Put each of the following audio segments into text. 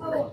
Oh,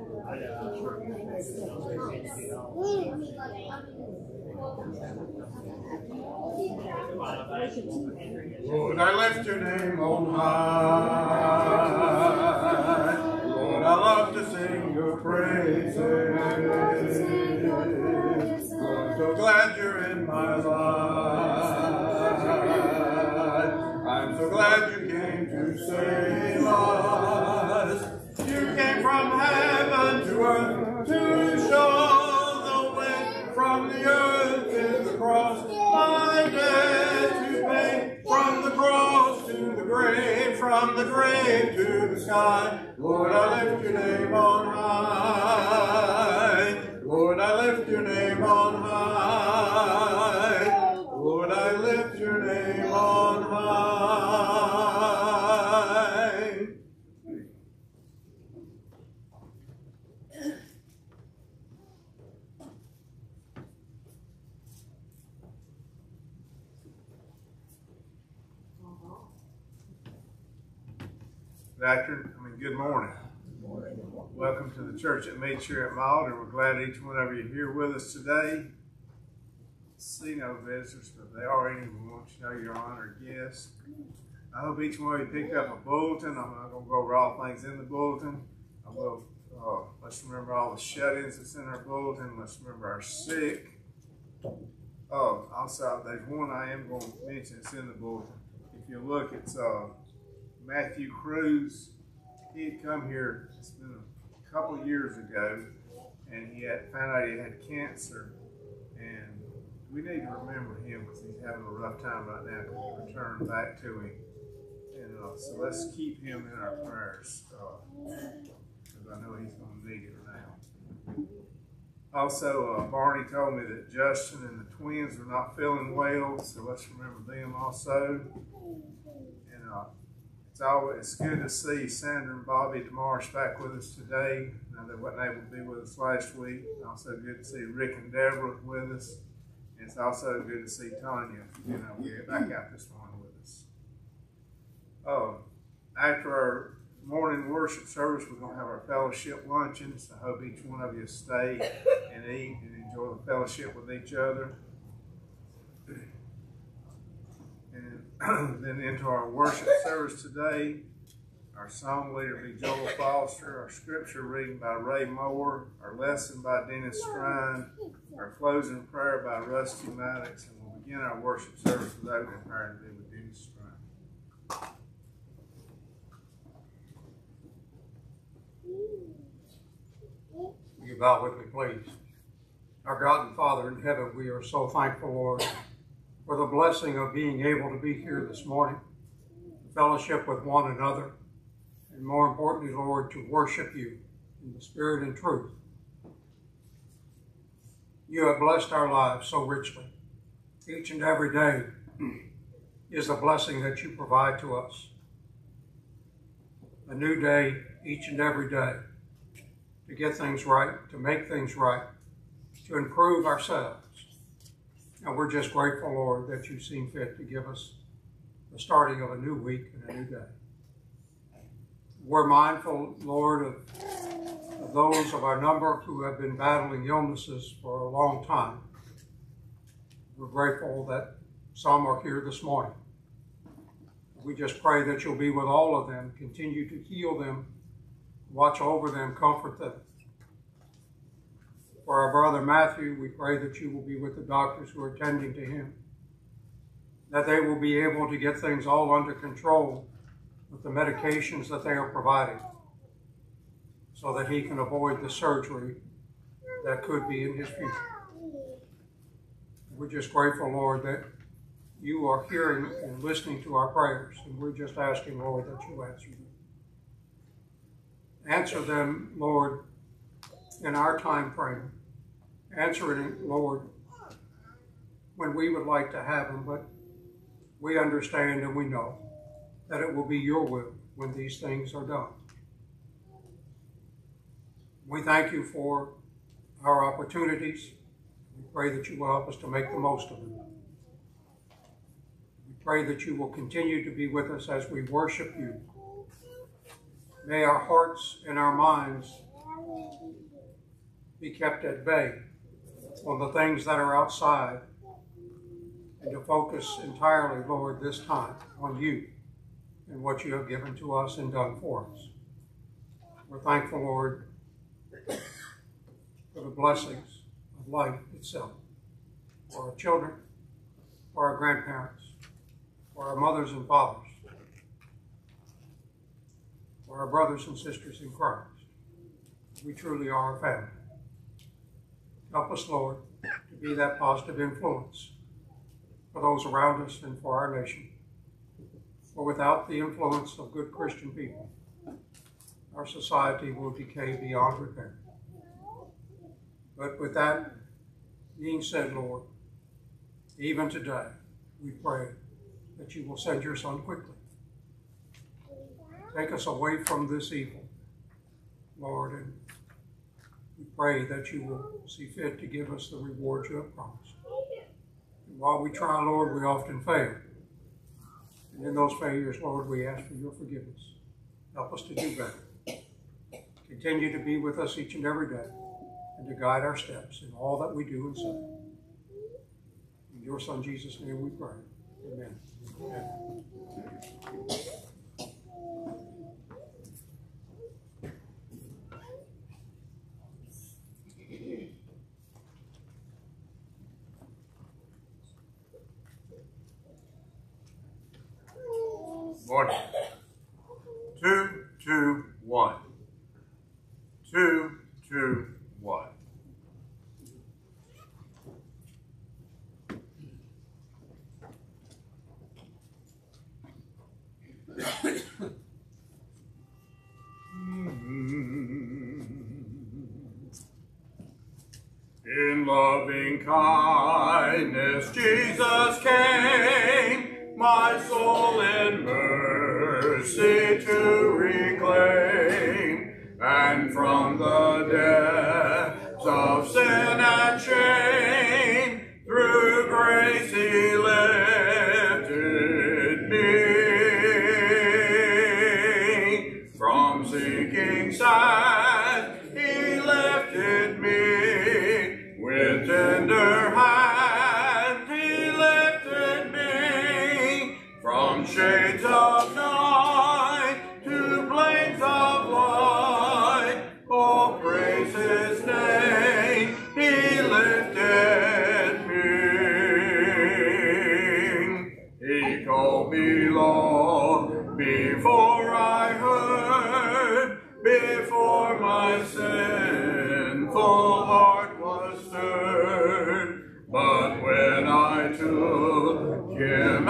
Lord, I lift your name on high. Lord, I love to sing your praises. I'm so glad you're in my life. I'm so glad you came to save us. You came from heaven earth to show the way from the earth to the cross. My debt to pay from the cross to the grave, from the grave to the sky. Lord, I lift your name on high. Church at Mead here at Mauldin. We're glad each one of you here with us today. See no visitors, but they are any. We want you to know you're honored guests. I hope each one of you picked up a bulletin. I'm not going to go over all things in the bulletin. I will. Uh, let's remember all the shut-ins that's in our bulletin. Let's remember our sick. Oh, also, there's one I am going to mention. It's in the bulletin. If you look, it's uh, Matthew Cruz. He had come here. It's been couple years ago, and he had found out he had cancer. And we need to remember him because he's having a rough time right now. To return back to him, and uh, so let's keep him in our prayers because I know he's going to need it now. Also, uh, Barney told me that Justin and the twins are not feeling well, so let's remember them also. And uh, it's always it's good to see Sandra and Bobby Demarsh back with us today. Now they wasn't able to be with us last week. Also good to see Rick and Deborah with us. It's also good to see Tanya, you know, get back out this morning with us. Oh, after our morning worship service, we're going to have our fellowship luncheon. So I hope each one of you stay and eat and enjoy the fellowship with each other. And then into our worship service today, our song leader will be Joel Foster, our scripture reading by Ray Moore, our lesson by Dennis Strine, our closing prayer by Rusty Maddox, and we'll begin our worship service with opening prayer and then with Dennis Strine. You bow with me, please? Our God and Father in heaven, we are so thankful, Lord, for the blessing of being able to be here this morning, fellowship with one another, and more importantly, Lord, to worship you in the spirit and truth. You have blessed our lives so richly. Each and every day is a blessing that you provide to us. A new day each and every day to get things right, to make things right, to improve ourselves. And we're just grateful, Lord, that you seem fit to give us the starting of a new week and a new day. We're mindful, Lord, of, of those of our number who have been battling illnesses for a long time. We're grateful that some are here this morning. We just pray that you'll be with all of them, continue to heal them, watch over them, comfort them. For our brother Matthew, we pray that you will be with the doctors who are tending to him, that they will be able to get things all under control with the medications that they are providing, so that he can avoid the surgery that could be in his future. We're just grateful, Lord, that you are hearing and listening to our prayers, and we're just asking, Lord, that you answer them. Answer them, Lord, in our time frame. Answer it, Lord, when we would like to have them, but we understand and we know that it will be your will when these things are done. We thank you for our opportunities. We pray that you will help us to make the most of them. We pray that you will continue to be with us as we worship you. May our hearts and our minds be kept at bay on the things that are outside and to focus entirely, Lord, this time on you and what you have given to us and done for us. We're thankful, Lord, for the blessings of life itself, for our children, for our grandparents, for our mothers and fathers, for our brothers and sisters in Christ. We truly are a family. Help us, Lord, to be that positive influence for those around us and for our nation. For without the influence of good Christian people, our society will decay beyond repair. But with that being said, Lord, even today, we pray that you will send your Son quickly. Take us away from this evil, Lord, and pray that you will see fit to give us the reward you have promised. And while we try, Lord, we often fail. And in those failures, Lord, we ask for your forgiveness. Help us to do better. Continue to be with us each and every day and to guide our steps in all that we do and say. In your Son Jesus' name we pray. Amen. Amen. Morning. Two, two, one. Two, two, one. In loving kindness, Jesus came, my soul in mercy to reclaim, and from the depths of sin and shame, through grace he lifted again.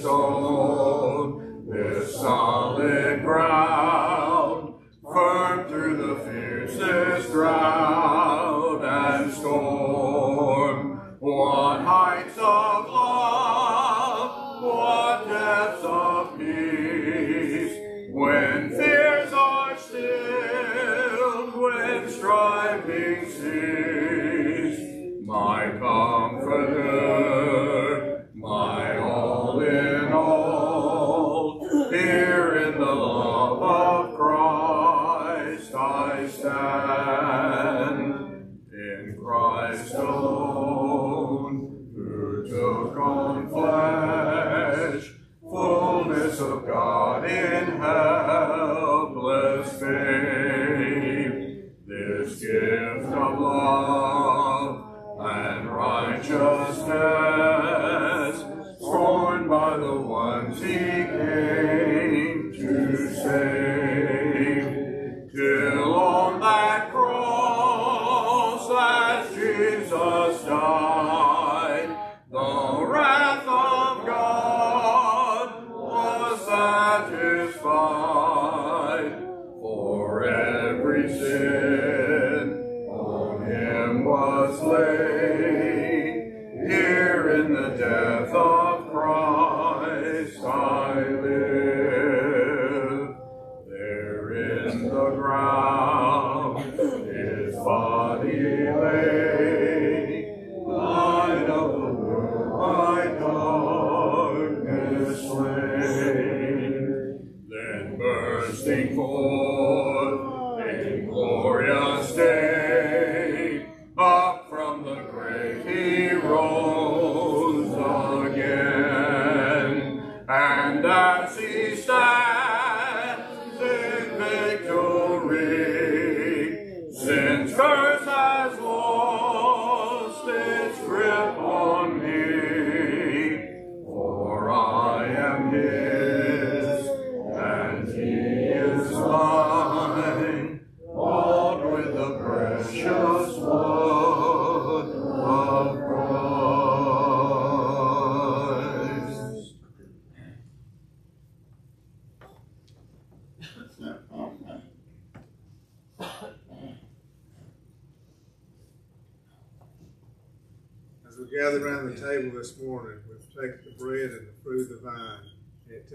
Cornerstone,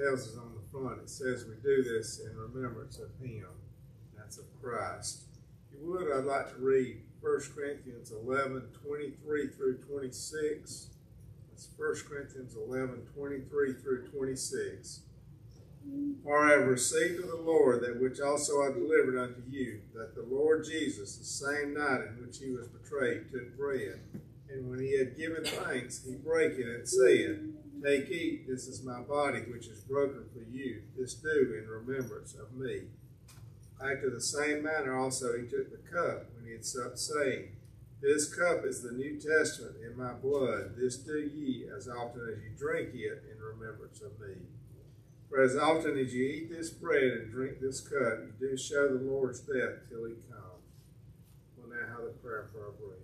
And it on the front, it says we do this in remembrance of Him. That's of Christ. If you would, I'd like to read 1 Corinthians 11 23 through 26. That's 1 Corinthians 11 23 through 26. For I have received of the Lord that which also I delivered unto you, that the Lord Jesus, the same night in which he was betrayed, took bread. And when he had given thanks, he brake it and said, Take, eat, this is my body, which is broken for you. This do in remembrance of me. After the same manner also he took the cup when he had supped, saying, This cup is the New Testament in my blood. This do ye as often as you drink it in remembrance of me. For as often as you eat this bread and drink this cup, you do show the Lord's death till he come. We'll now have the prayer for our bread.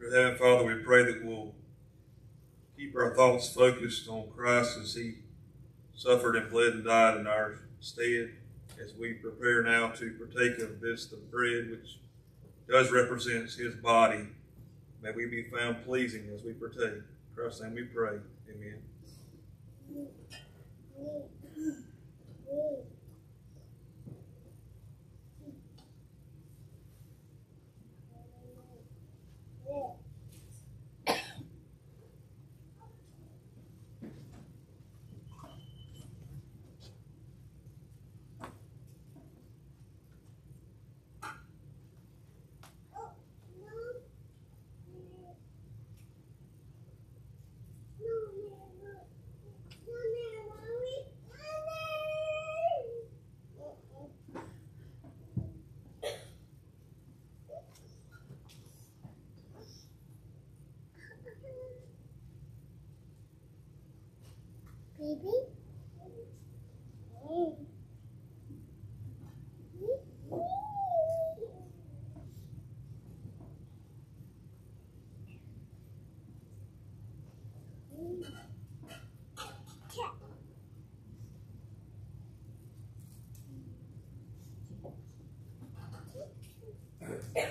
Dear Heavenly Father, we pray that we'll keep our thoughts focused on Christ as He suffered and bled and died in our stead as we prepare now to partake of this, the bread, which does represent His body. May we be found pleasing as we partake. In Christ's name we pray. Amen. Now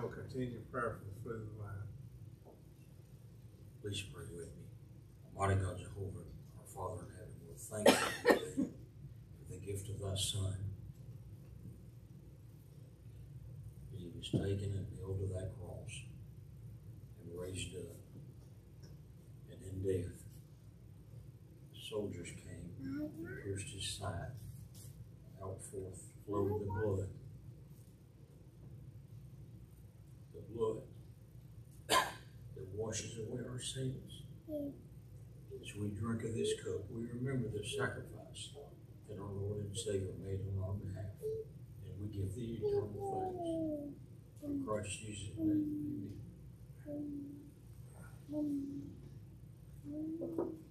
we'll continue prayer for the food line. Please pray with me. Almighty God Jehovah, our Father in heaven, we thank you for the gift of thy Son was taken and nailed to that cross and raised up. And in death, soldiers came and pierced his side. Out forth flowed the blood. The blood that washes away our sins. As we drink of this cup, we remember the sacrifice that our Lord and Savior made on our behalf. And we give thee eternal thanks. In Christ Jesus' name, amen.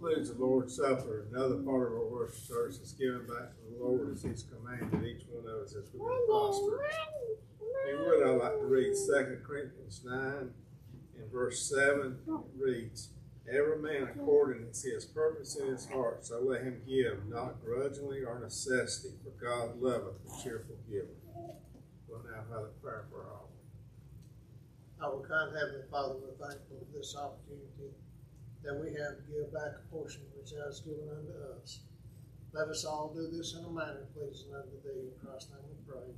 That concludes the Lord's Supper. Another part of our worship service is giving back to the Lord as He's commanded each one of us as we've been prosperous. I'd like to read 2 Corinthians 9 in verse 7. It reads, Every man according to his purpose in his heart, so let him give, not grudgingly or necessity, for God loveth a cheerful giver. We'll now have a prayer for all. Our kind Heavenly Father, we're thankful for this opportunity that we have to give back a portion which thou hast given unto us. Let us all do this in a manner pleasing unto thee. In Christ's name we pray.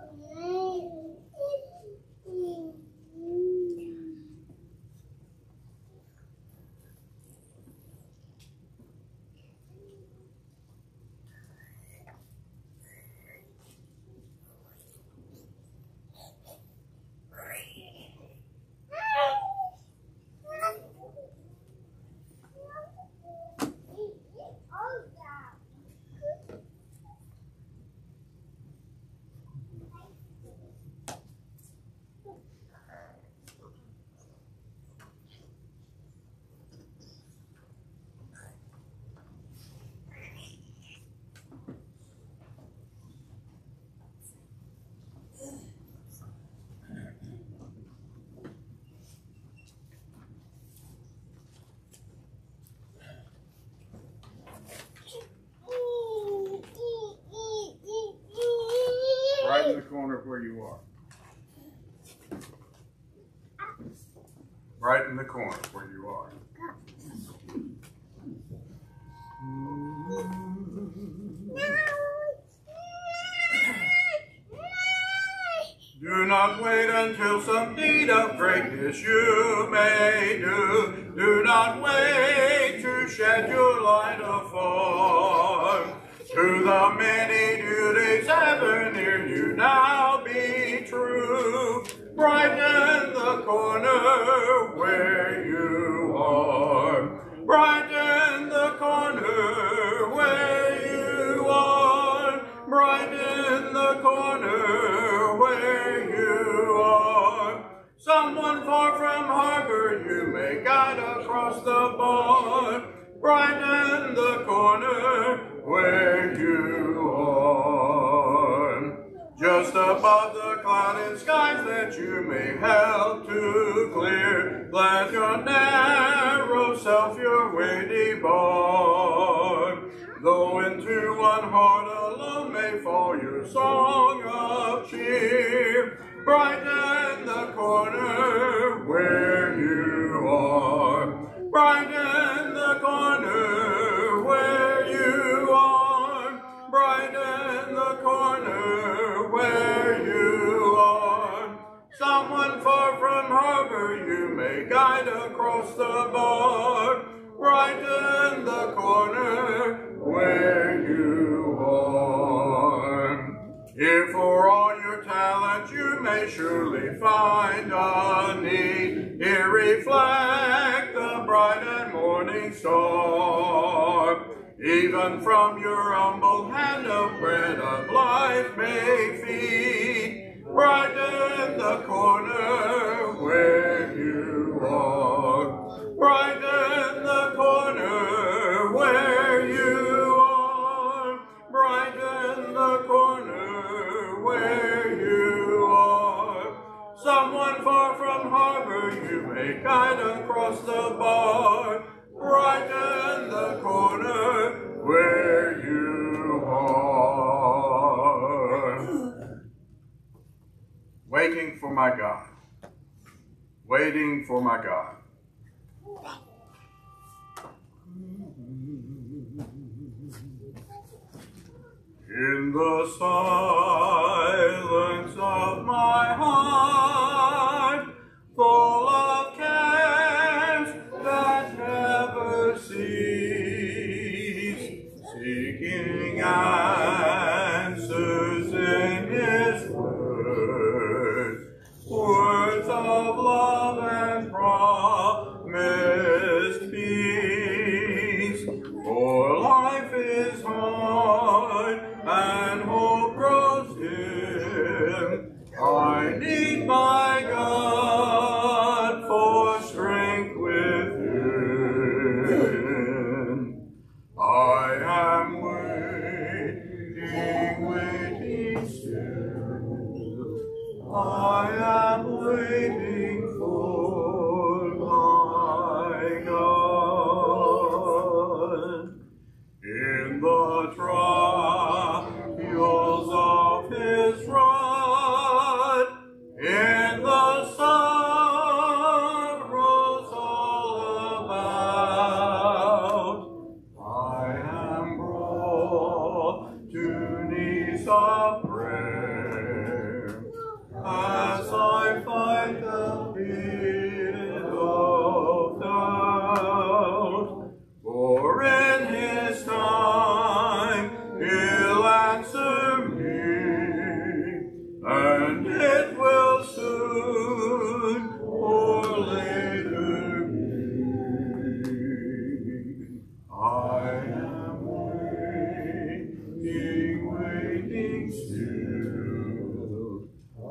Amen. Right in the corner where you are. Right in the corner where you are. Do not wait until some deed of greatness you may do. Do not where you are. Brighten the corner where you are. The corner where you are. Someone far from harbor you may guide across the. Brighten the corner where you are. Just above the clouded skies that you may help to clear. Let your narrow self your way debar. Though into one heart alone may fall your song of cheer. Brighten the corner where you are. Brighten the corner guide across the bar. Brighten the corner where you are. Here for all your talent you may surely find a need. Here reflect the bright and morning star. Even from your humble hand of bread of life may feed. Brighten the corner where you are. Brighten the corner where you are. Brighten the corner where you are. Someone far from harbor you may guide across the bar. Brighten the corner where you are. Waiting for my God. Waiting for my God. In the silence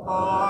waiting,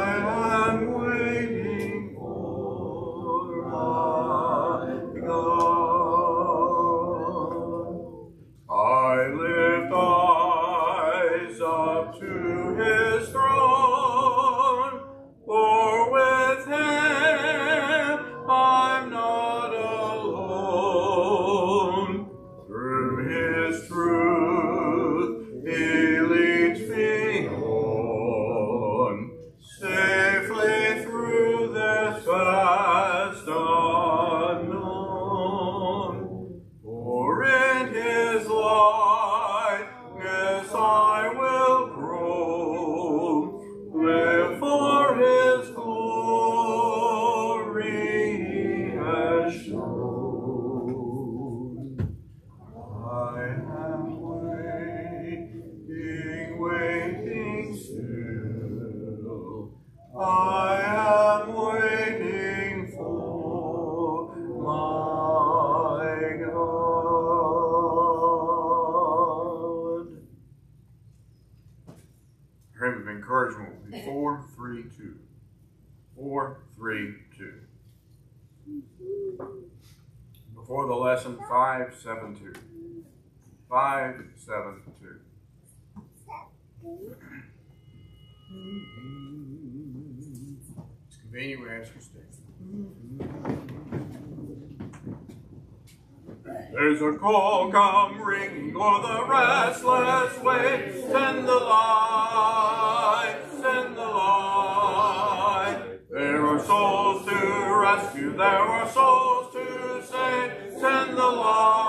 souls to save. Send the light,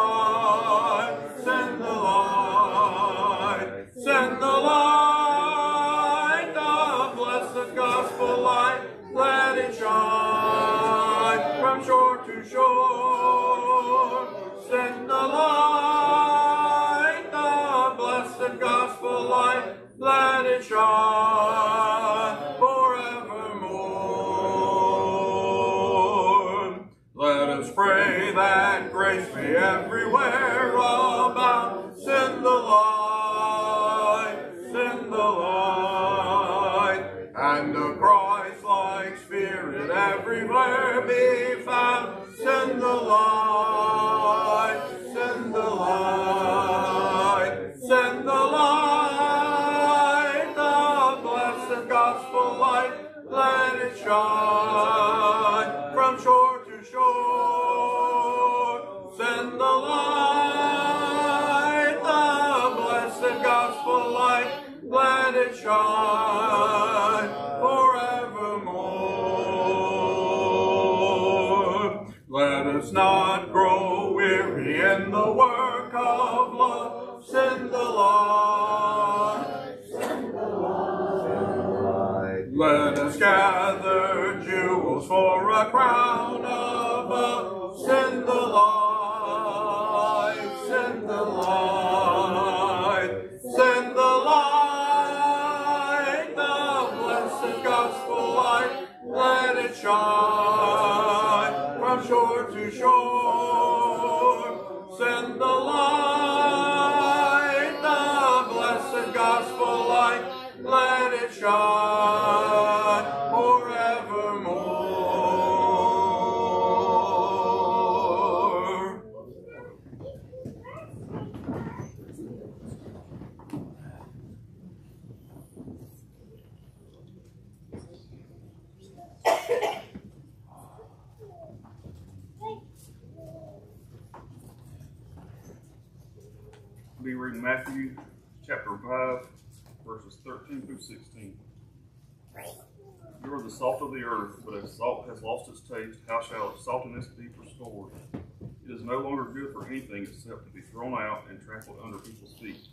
has lost its taste, how shall its saltiness be restored? It is no longer good for anything except to be thrown out and trampled under people's feet.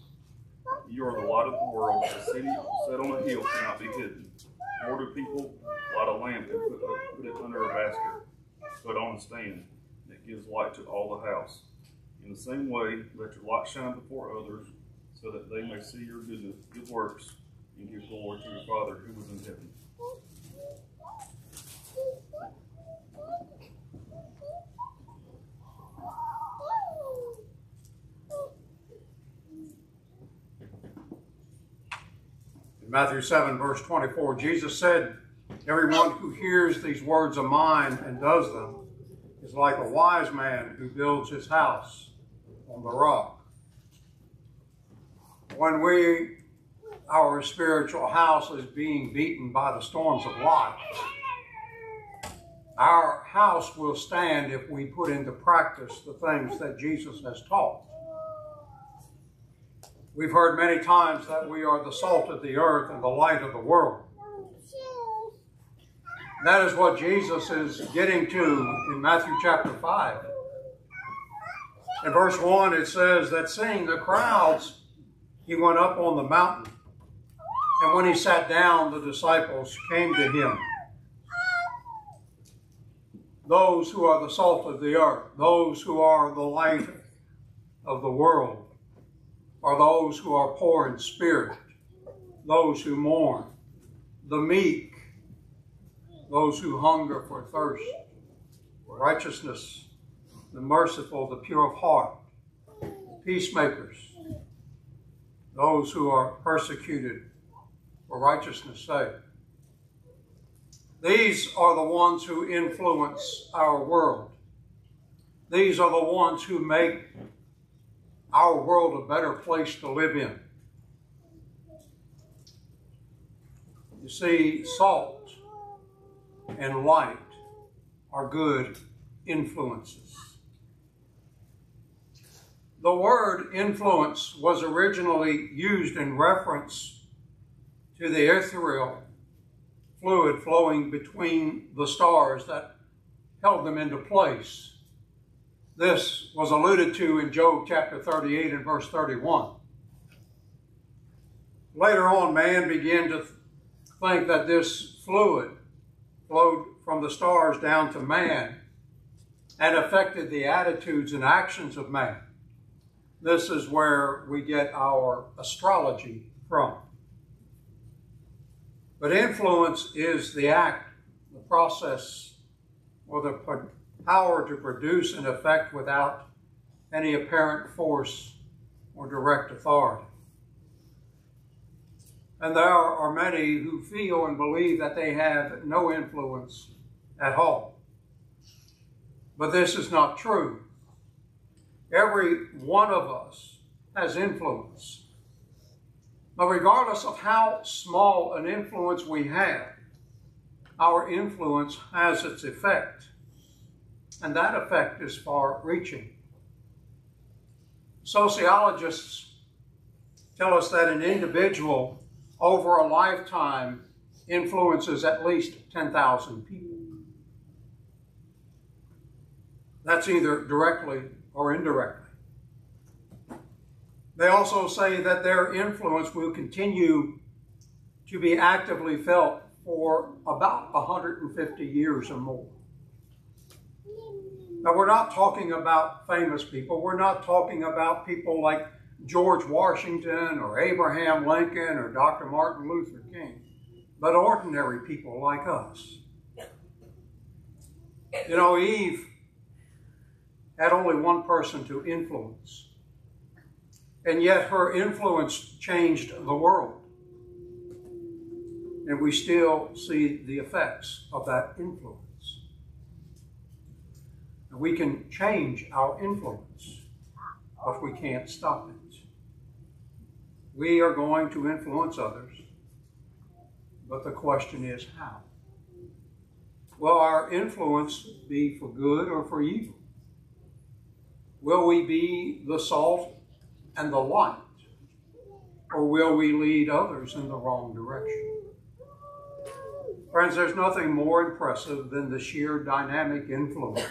You are the light of the world. A city set on a hill cannot be hidden. Nor do people light a lamp and put, put it under a basket, but on a stand, and it gives light to all the house. In the same way, let your light shine before others, so that they may see your goodness, good works, and give glory to your Father who is in heaven. In Matthew 7, verse 24, Jesus said, Everyone who hears these words of mine and does them is like a wise man who builds his house on the rock. When we, our spiritual house is being beaten by the storms of life, our house will stand if we put into practice the things that Jesus has taught. We've heard many times that we are the salt of the earth and the light of the world. That is what Jesus is getting to in Matthew chapter 5. In verse 1, it says that seeing the crowds, he went up on the mountain. And when he sat down, the disciples came to him. Those who are the salt of the earth, those who are the light of the world, are those who are poor in spirit, those who mourn, the meek, those who hunger for thirst, righteousness, the merciful, the pure of heart, peacemakers, those who are persecuted for righteousness' sake. These are the ones who influence our world. These are the ones who make our world a better place to live in. You see, salt and light are good influences. The word influence was originally used in reference to the ethereal fluid flowing between the stars that held them into place. This was alluded to in Job chapter 38 and verse 31. Later on, man began to think that this fluid flowed from the stars down to man and affected the attitudes and actions of man. This is where we get our astrology from. But influence is the act, the process, or the power to produce an effect without any apparent force or direct authority. And there are many who feel and believe that they have no influence at all. But this is not true. Every one of us has influence. But regardless of how small an influence we have, our influence has its effect. And that effect is far reaching. Sociologists tell us that an individual over a lifetime influences at least 10,000 people. That's either directly or indirectly. They also say that their influence will continue to be actively felt for about 150 years or more. Now, we're not talking about famous people. We're not talking about people like George Washington or Abraham Lincoln or Dr. Martin Luther King, but ordinary people like us. You know, Eve had only one person to influence. And yet her influence changed the world. And we still see the effects of that influence. We can change our influence, but we can't stop it. We are going to influence others, but the question is how? Will our influence be for good or for evil? Will we be the salt and the light? Or will we lead others in the wrong direction? Friends, there's nothing more impressive than the sheer dynamic influence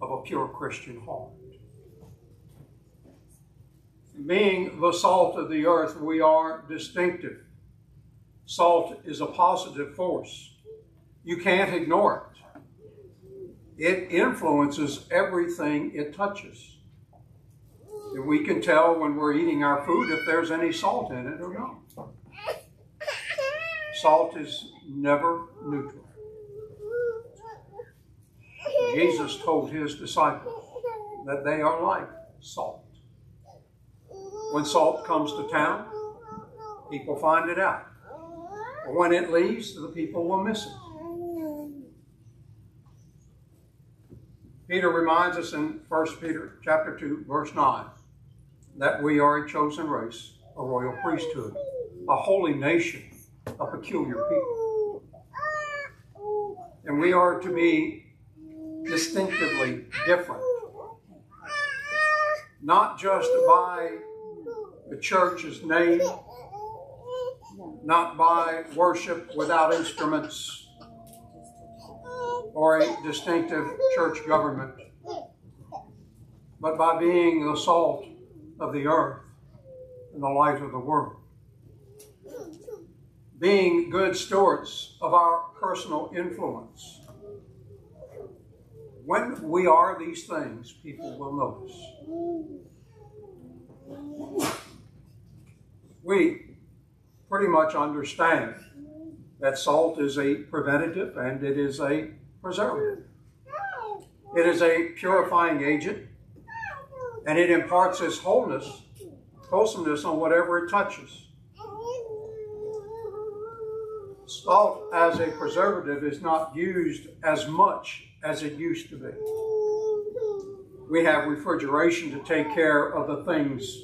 of a pure Christian heart. Being the salt of the earth, we are distinctive. Salt is a positive force. You can't ignore it. It influences everything it touches. And we can tell when we're eating our food if there's any salt in it or not. Salt is never neutral. Jesus told his disciples that they are like salt. When salt comes to town, people find it out. When it leaves, the people will miss it. Peter reminds us in 1 Peter chapter 2, verse 9, that we are a chosen race, a royal priesthood, a holy nation, a peculiar people. And we are to be distinctively different. Not just by the church's name, not by worship without instruments, or a distinctive church government, but by being the salt of the earth and the light of the world. Being good stewards of our personal influence. When we are these things, people will notice. We pretty much understand that salt is a preventative and it is a preservative. It is a purifying agent and it imparts its wholeness, wholesomeness on whatever it touches. Salt as a preservative is not used as much as it used to be. We have refrigeration to take care of the things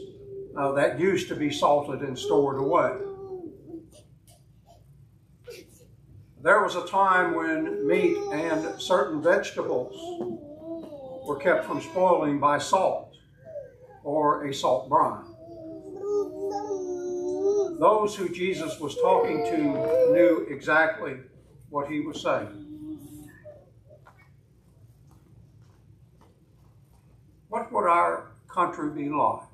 uh, that used to be salted and stored away. There was a time when meat and certain vegetables were kept from spoiling by salt or a salt brine. Those who Jesus was talking to knew exactly what he was saying. What would our country be like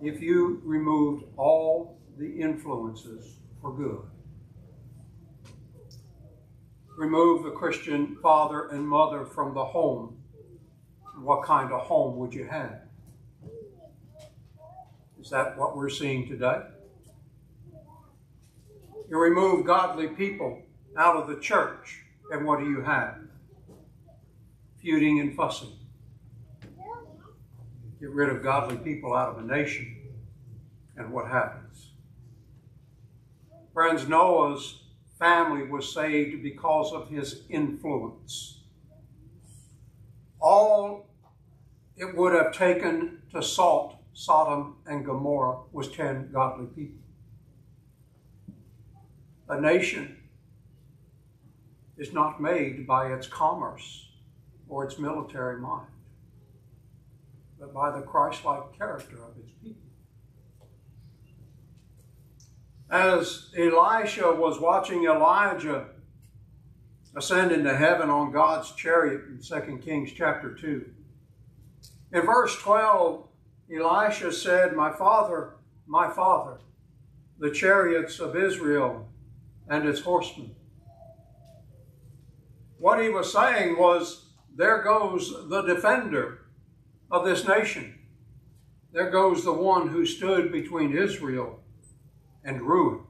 if you removed all the influences for good? Remove the Christian father and mother from the home. What kind of home would you have? Is that what we're seeing today? You remove godly people out of the church, and what do you have? Feuding and fussing. Get rid of godly people out of a nation, and what happens? Friends, Noah's family was saved because of his influence. All it would have taken to salt Sodom and Gomorrah was 10 godly people. A nation is not made by its commerce or its military might, but by the Christ like character of its people. As Elisha was watching Elijah ascend into heaven on God's chariot in 2 Kings chapter 2, in verse 12, Elisha said, My father, my father, the chariots of Israel and its horsemen. What he was saying was, There goes the defender of this nation. There goes the one who stood between Israel and ruin.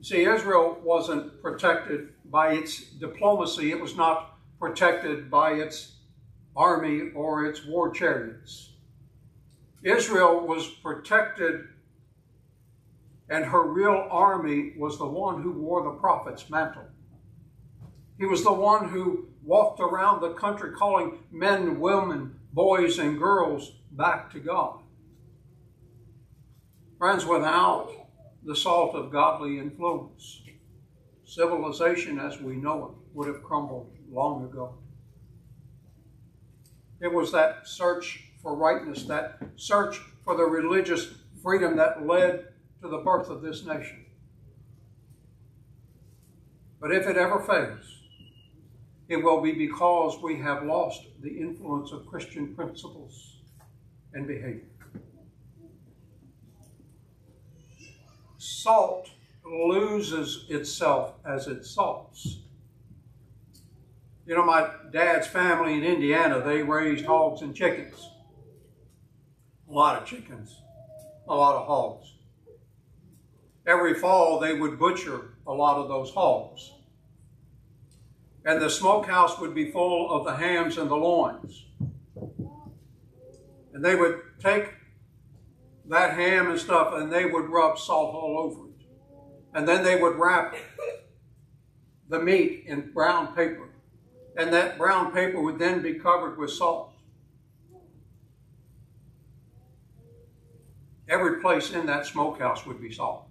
See, Israel wasn't protected by its diplomacy, it was not protected by its army or its war chariots. Israel was protected, and her real army was the one who wore the prophet's mantle. He was the one who walked around the country calling men, women, boys, and girls back to God. Friends, without the salt of godly influence, civilization as we know it would have crumbled long ago. It was that search for rightness, that search for the religious freedom that led to the birth of this nation. But if it ever fails, it will be because we have lost the influence of Christian principles and behavior. Salt loses itself as it salts. You know, my dad's family in Indiana, they raised hogs and chickens. A lot of chickens, a lot of hogs. Every fall, they would butcher a lot of those hogs. And the smokehouse would be full of the hams and the loins. And they would take that ham and stuff and they would rub salt all over it. And then they would wrap the meat in brown paper and that brown paper would then be covered with salt. Every place in that smokehouse would be salt.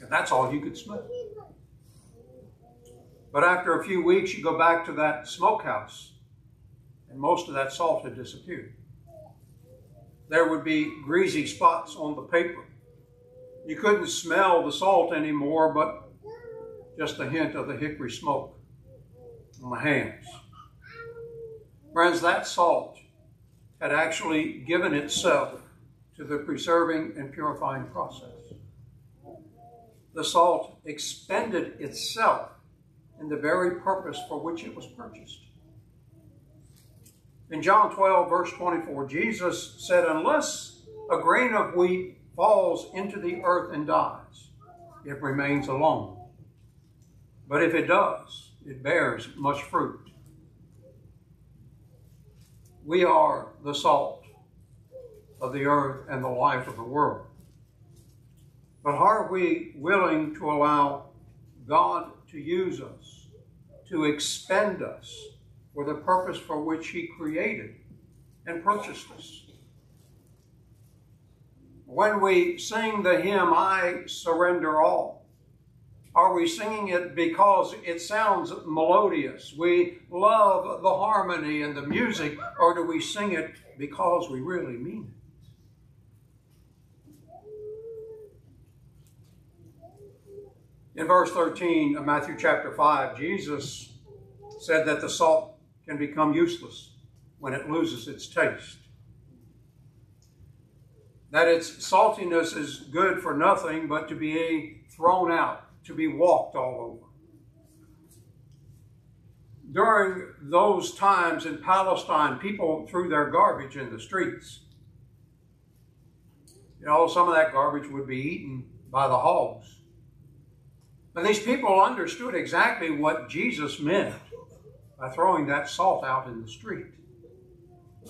And that's all you could smell. But after a few weeks, you go back to that smokehouse, and most of that salt had disappeared. There would be greasy spots on the paper. You couldn't smell the salt anymore, but just a hint of the hickory smoke on my hands. Friends, that salt had actually given itself to the preserving and purifying process. The salt expended itself in the very purpose for which it was purchased. In John 12, verse 24, Jesus said, Unless a grain of wheat falls into the earth and dies, it remains alone. But if it does, it bears much fruit. We are the salt of the earth and the life of the world. But are we willing to allow God to use us, to expend us for the purpose for which He created and purchased us? When we sing the hymn, I surrender all, are we singing it because it sounds melodious? We love the harmony and the music, or do we sing it because we really mean it? In verse 13 of Matthew chapter 5, Jesus said that the salt can become useless when it loses its taste that its saltiness is good for nothing but to be thrown out, to be walked all over. During those times in Palestine, people threw their garbage in the streets. You know, some of that garbage would be eaten by the hogs. But these people understood exactly what Jesus meant by throwing that salt out in the street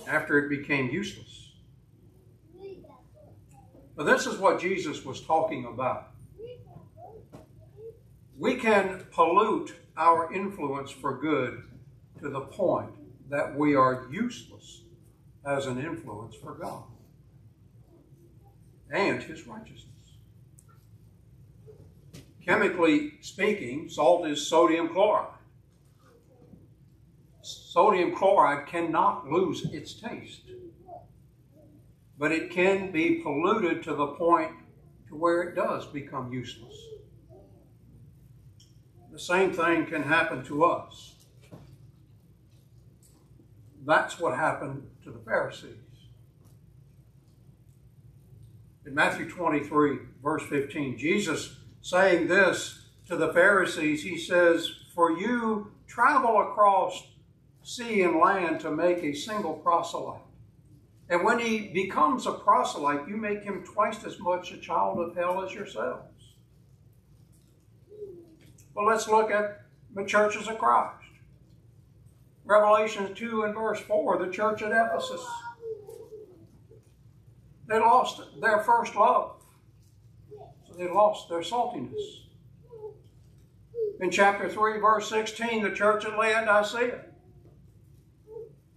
after it became useless. Now, this is what Jesus was talking about. We can pollute our influence for good to the point that we are useless as an influence for God and His righteousness. Chemically speaking, salt is sodium chloride. Sodium chloride cannot lose its taste but it can be polluted to the point to where it does become useless. The same thing can happen to us. That's what happened to the Pharisees. In Matthew 23, verse 15, Jesus saying this to the Pharisees, he says, For you travel across sea and land to make a single proselyte. And when he becomes a proselyte, you make him twice as much a child of hell as yourselves. Well, let's look at the churches of Christ. Revelation 2 and verse 4, the church at Ephesus. They lost their first love. They lost their saltiness. In chapter 3, verse 16, the church at Laodicea.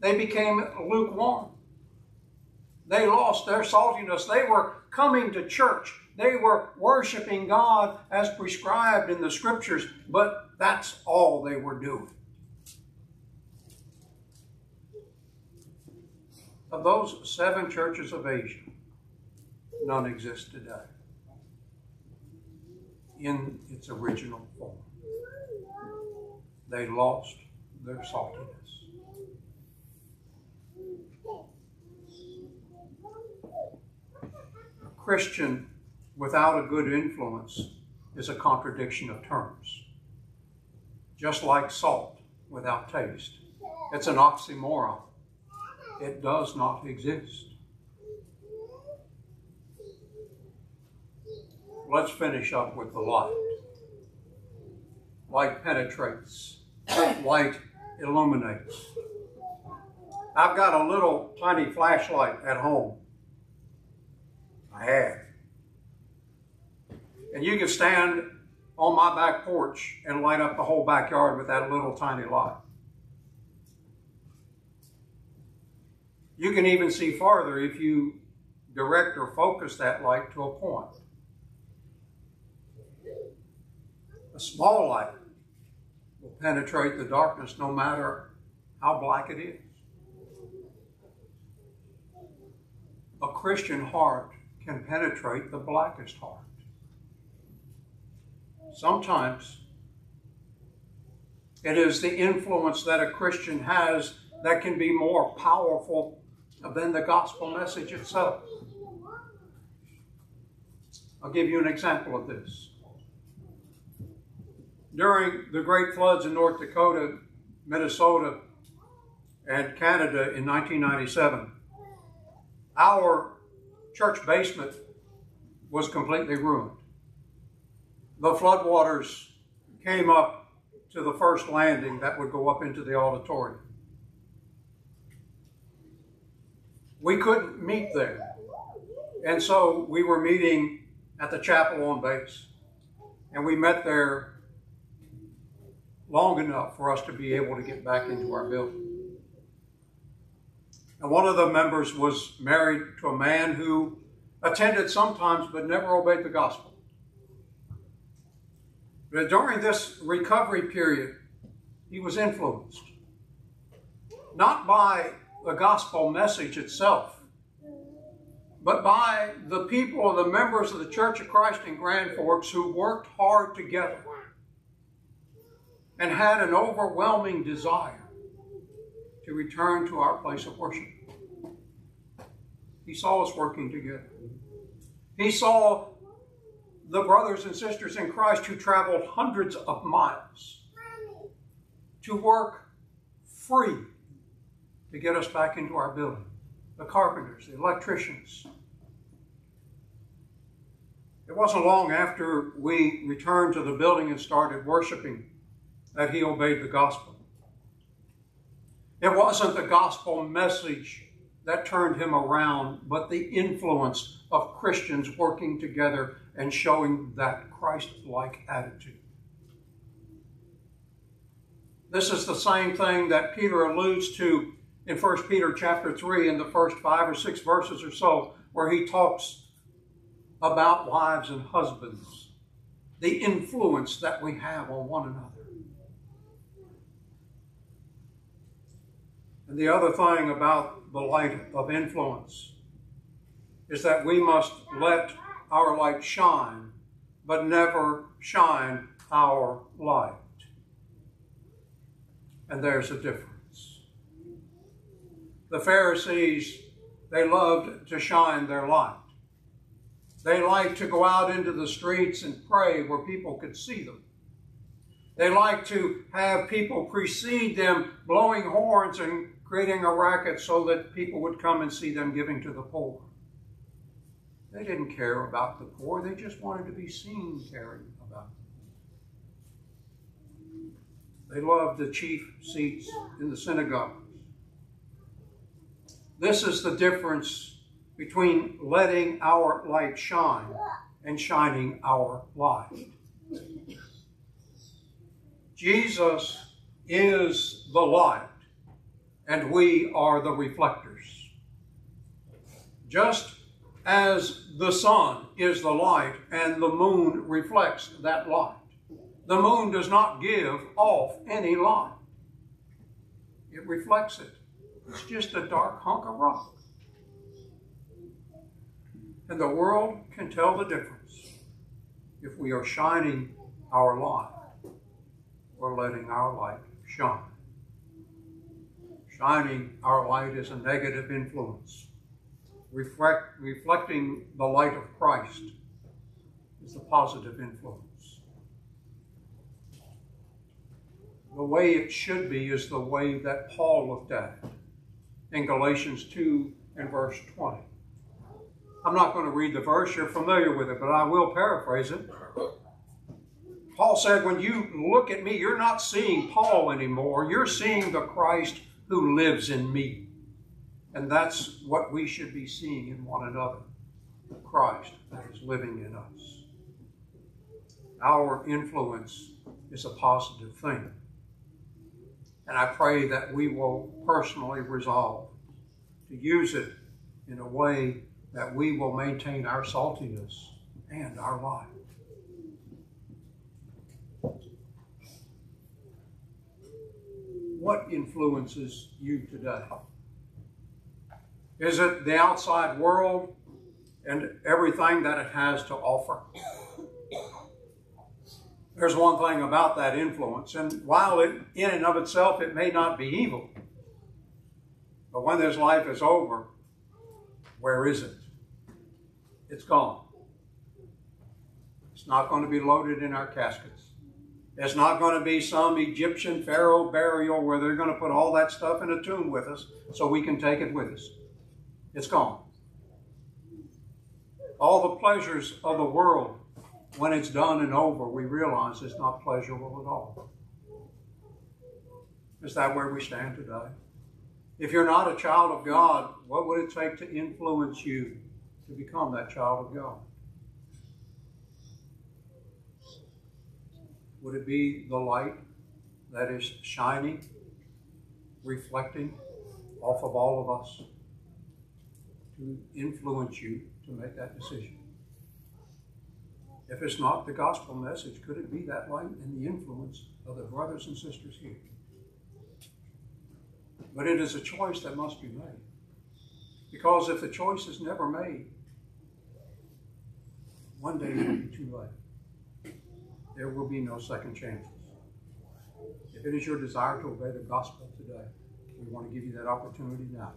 They became lukewarm. They lost their saltiness. They were coming to church. They were worshiping God as prescribed in the scriptures, but that's all they were doing. Of those seven churches of Asia, none exist today in its original form. They lost their saltiness. Christian without a good influence is a contradiction of terms. Just like salt without taste. It's an oxymoron. It does not exist. Let's finish up with the light. Light penetrates. Light illuminates. I've got a little tiny flashlight at home I have. And you can stand on my back porch and light up the whole backyard with that little tiny light. You can even see farther if you direct or focus that light to a point. A small light will penetrate the darkness no matter how black it is. A Christian heart can penetrate the blackest heart. Sometimes it is the influence that a Christian has that can be more powerful than the gospel message itself. I'll give you an example of this. During the great floods in North Dakota, Minnesota, and Canada in 1997, our church basement was completely ruined. the floodwaters came up to the first landing that would go up into the auditorium. We couldn't meet there. And so we were meeting at the chapel on base. And we met there long enough for us to be able to get back into our building. And one of the members was married to a man who attended sometimes but never obeyed the gospel. But during this recovery period, he was influenced. Not by the gospel message itself, but by the people, the members of the Church of Christ in Grand Forks who worked hard together and had an overwhelming desire to return to our place of worship. He saw us working together. He saw the brothers and sisters in Christ who traveled hundreds of miles to work free to get us back into our building. The carpenters, the electricians. It wasn't long after we returned to the building and started worshiping that he obeyed the gospel. It wasn't the gospel message that turned him around, but the influence of Christians working together and showing that Christ like attitude. This is the same thing that Peter alludes to in 1 Peter chapter 3 in the first five or six verses or so, where he talks about wives and husbands, the influence that we have on one another. And the other thing about the light of influence is that we must let our light shine, but never shine our light. And there's a difference. The Pharisees, they loved to shine their light. They liked to go out into the streets and pray where people could see them. They liked to have people precede them blowing horns and creating a racket so that people would come and see them giving to the poor. They didn't care about the poor, they just wanted to be seen caring about them. They loved the chief seats in the synagogues. This is the difference between letting our light shine and shining our light. Jesus is the light and we are the reflectors. Just as the sun is the light and the moon reflects that light, the moon does not give off any light. It reflects it. It's just a dark hunk of rock. And the world can tell the difference if we are shining our light or letting our light shine shining our light is a negative influence. Reflect, reflecting the light of Christ is a positive influence. The way it should be is the way that Paul looked at it in Galatians 2 and verse 20. I'm not going to read the verse, you're familiar with it, but I will paraphrase it. Paul said, When you look at me, you're not seeing Paul anymore, you're seeing the Christ who lives in me. And that's what we should be seeing in one another Christ that is living in us. Our influence is a positive thing. And I pray that we will personally resolve to use it in a way that we will maintain our saltiness and our life. What influences you today? Is it the outside world and everything that it has to offer? There's one thing about that influence, and while it, in and of itself, it may not be evil, but when this life is over, where is it? It's gone. It's not going to be loaded in our caskets. It's not going to be some Egyptian pharaoh burial where they're going to put all that stuff in a tomb with us so we can take it with us. It's gone. All the pleasures of the world when it's done and over, we realize it's not pleasurable at all. Is that where we stand today? If you're not a child of God, what would it take to influence you to become that child of God? Would it be the light that is shining, reflecting off of all of us to influence you to make that decision? If it's not the gospel message, could it be that light and the influence of the brothers and sisters here? But it is a choice that must be made. Because if the choice is never made, one day it will be too late. There will be no second chances. If it is your desire to obey the gospel today, we want to give you that opportunity now.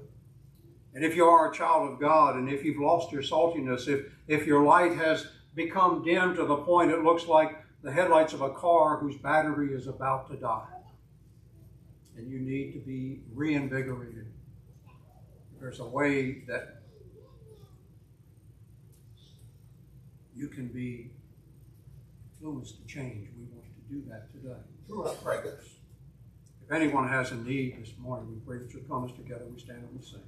And if you are a child of God, and if you've lost your saltiness, if, if your light has become dim to the point it looks like the headlights of a car whose battery is about to die, and you need to be reinvigorated. There's a way that you can be influenced to change. We want to do that today through our prayers. If anyone has a need this morning, we pray that you'll come us together. We stand and we sing.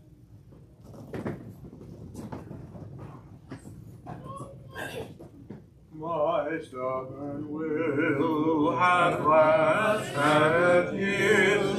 My stubborn will at last hath yielded.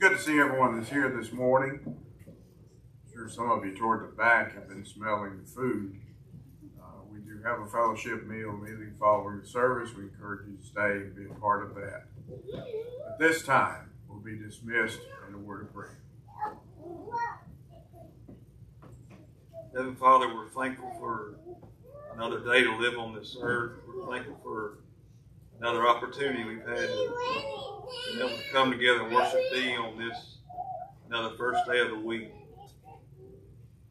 Good to see everyone that's here this morning. I'm sure some of you toward the back have been smelling the food. Uh, we do have a fellowship meal immediately following the service. We encourage you to stay and be a part of that. At this time, we'll be dismissed in a word of prayer. Heavenly Father, we're thankful for another day to live on this earth. We're thankful for another opportunity we've had to be able to come together and worship Thee on this another first day of the week.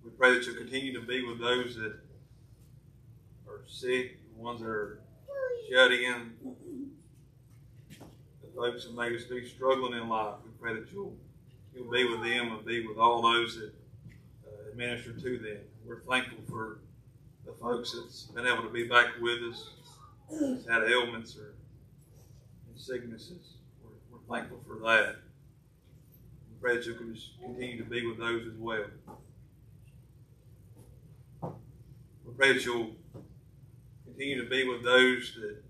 We pray that you'll continue to be with those that are sick, the ones that are shut in, the folks that may just be struggling in life. We pray that you'll you'll be with them and be with all those that uh, administer to them. We're thankful for the folks that's been able to be back with us, that's had ailments or sicknesses. Thankful for that. We pray that you can just continue to be with those as well. We pray that you'll continue to be with those that,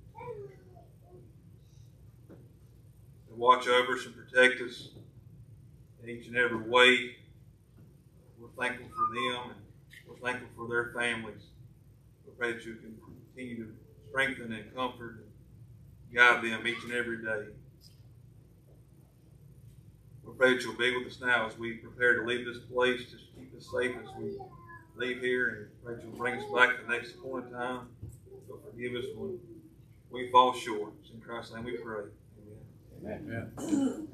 that watch over us and protect us in each and every way. We're thankful for them and we're thankful for their families. We pray that you can continue to strengthen and comfort and guide them each and every day. We pray that you'll be with us now as we prepare to leave this place. Just keep us safe as we leave here and pray that you'll bring us back at the next appointed time. So forgive us when we fall short. It's in Christ's name we pray. Amen. Amen.